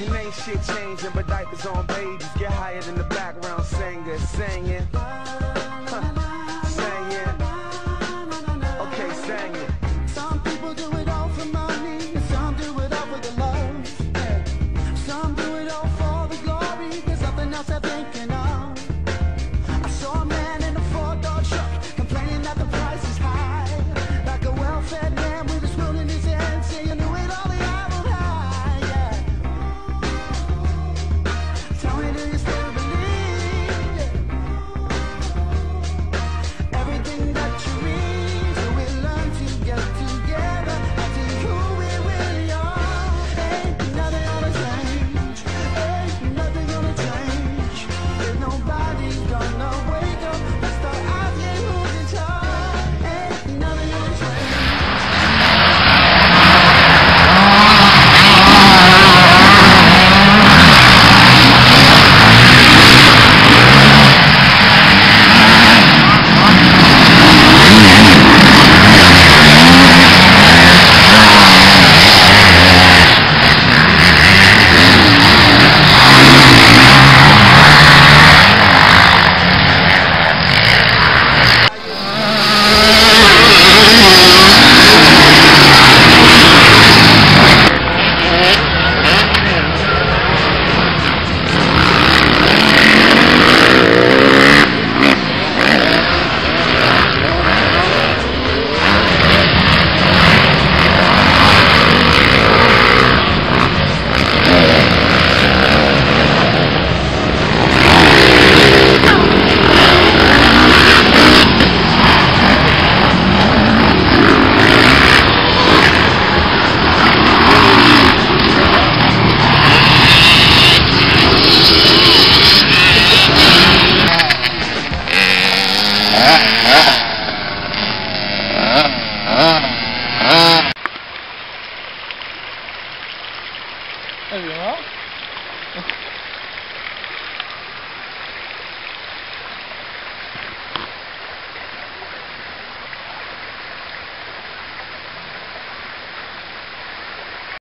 And ain't shit changing, but diapers on babies get higher than the background singer singing. 哎呦。